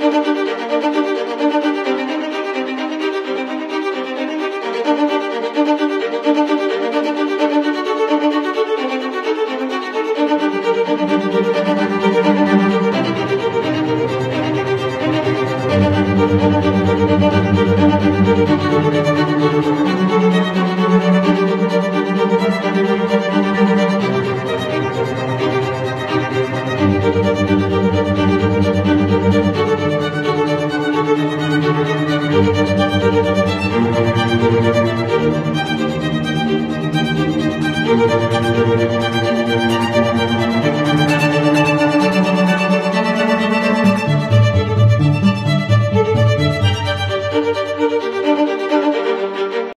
Thank you. ハイエース!